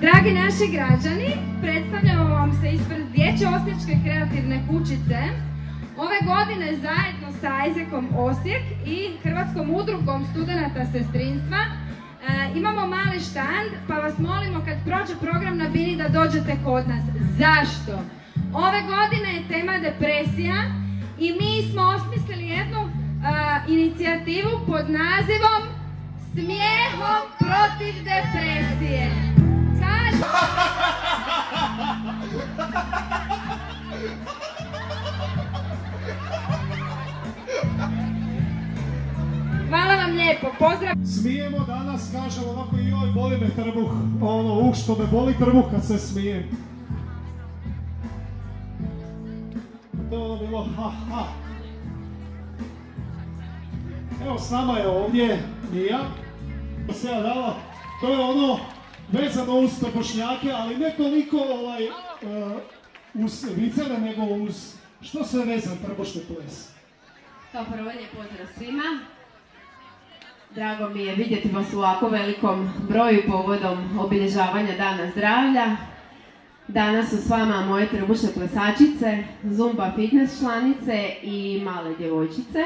Dragi naši građani, predstavljamo vam se ispred Dječje Osječke kreativne kućice. Ove godine zajedno sa Ajzekom Osijek i Hrvatskom udrugom studenata sestrinstva e, imamo mali štand, pa vas molimo kad prođe program na Bini da dođete kod nas. Zašto? Ove godine je tema depresija i mi smo osmislili jednu inicijativu pod nazivom Smijehom protiv depresije. Kaže... Hvala vam lijepo, pozdrav! Smijemo danas, kažem ovako joj, boli me trbuh. Ono, uh, što me boli trbuh kad se smijem. Bilo ha ha. Evo s nama je ovdje Mija. Se ja dala, to je ono vezano uz bošnjake, ali ne toliko ovaj, uh, uz vicare, nego uz što se vezan trbušni ples. Kao prvo lijep pozdrav svima. Drago mi je vidjeti vas u ovako velikom broju povodom obilježavanja Dana zdravlja. Danas su s vama moje trbušne plesačice, Zumba fitness članice i male djevojčice.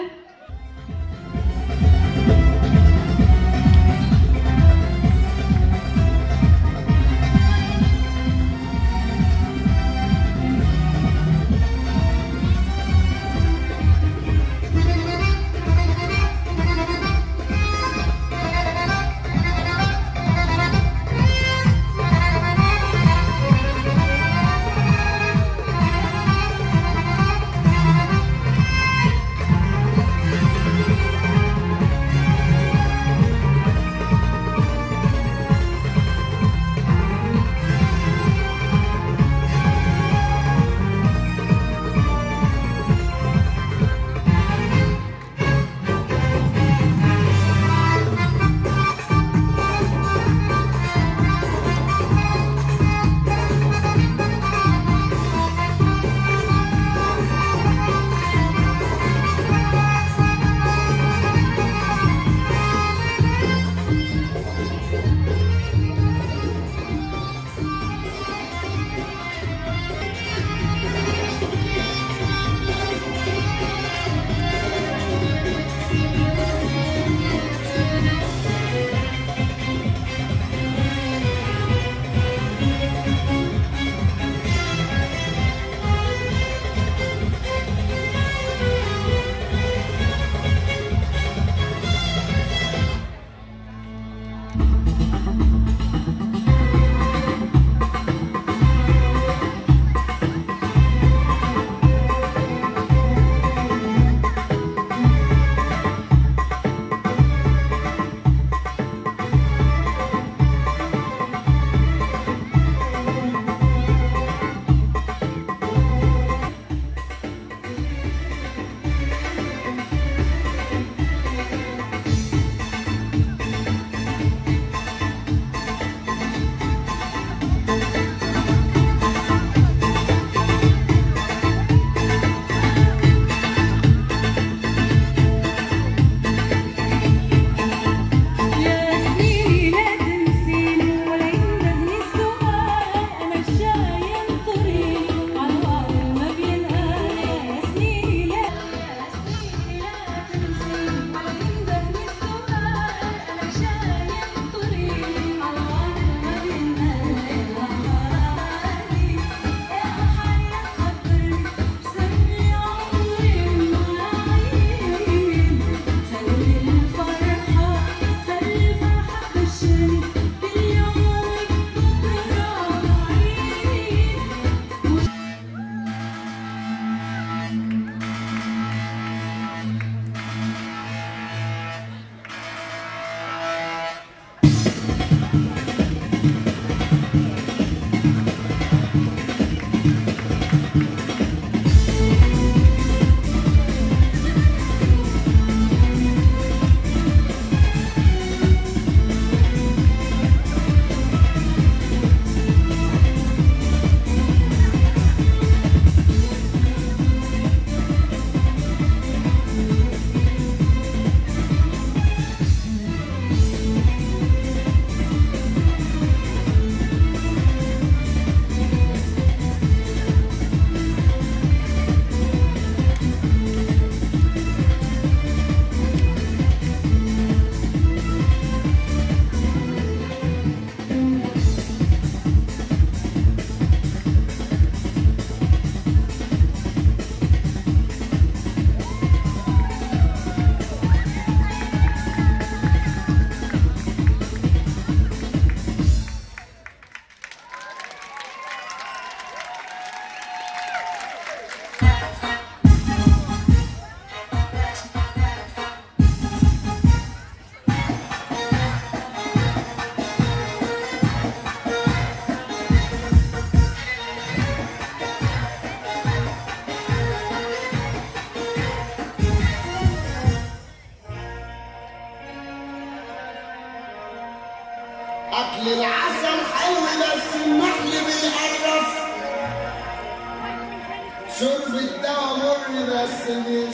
semear.